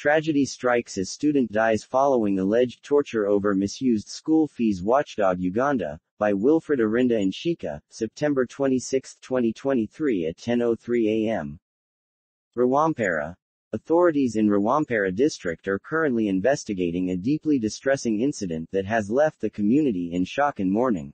Tragedy strikes as student dies following alleged torture over misused school fees Watchdog Uganda, by Wilfred Arinda Nshika, September 26, 2023 at 10.03 a.m. Rwampara. Authorities in Rwampara district are currently investigating a deeply distressing incident that has left the community in shock and mourning.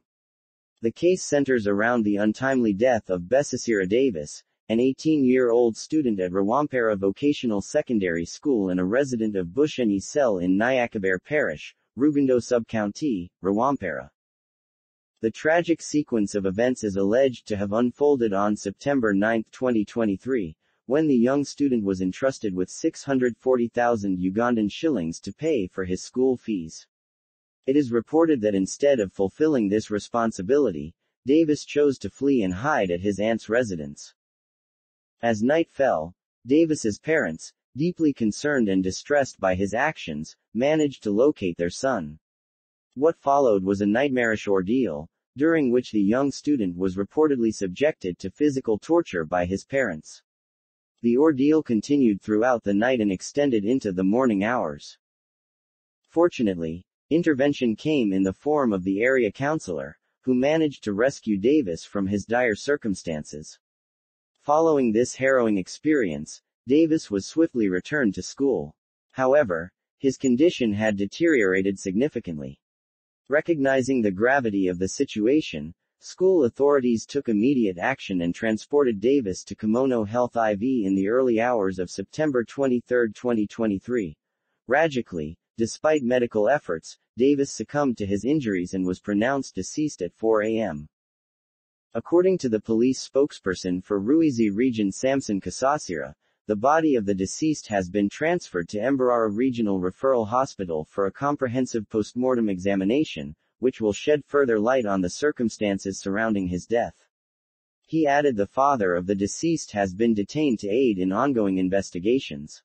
The case centers around the untimely death of Besisira Davis, an 18-year-old student at Rwampara Vocational Secondary School and a resident of Bushenyi Cell in Nyakabare Parish, Rugando Sub-County, Rwampara. The tragic sequence of events is alleged to have unfolded on September 9, 2023, when the young student was entrusted with 640,000 Ugandan shillings to pay for his school fees. It is reported that instead of fulfilling this responsibility, Davis chose to flee and hide at his aunt's residence. As night fell, Davis's parents, deeply concerned and distressed by his actions, managed to locate their son. What followed was a nightmarish ordeal, during which the young student was reportedly subjected to physical torture by his parents. The ordeal continued throughout the night and extended into the morning hours. Fortunately, intervention came in the form of the area counselor, who managed to rescue Davis from his dire circumstances. Following this harrowing experience, Davis was swiftly returned to school. However, his condition had deteriorated significantly. Recognizing the gravity of the situation, school authorities took immediate action and transported Davis to Kinoni Health IV in the early hours of September 23, 2023. Tragically, despite medical efforts, Davis succumbed to his injuries and was pronounced deceased at 4 a.m. According to the police spokesperson for Rwizi region Samson Kasasira, the body of the deceased has been transferred to Mbarara Regional Referral Hospital for a comprehensive postmortem examination, which will shed further light on the circumstances surrounding his death. He added the father of the deceased has been detained to aid in ongoing investigations.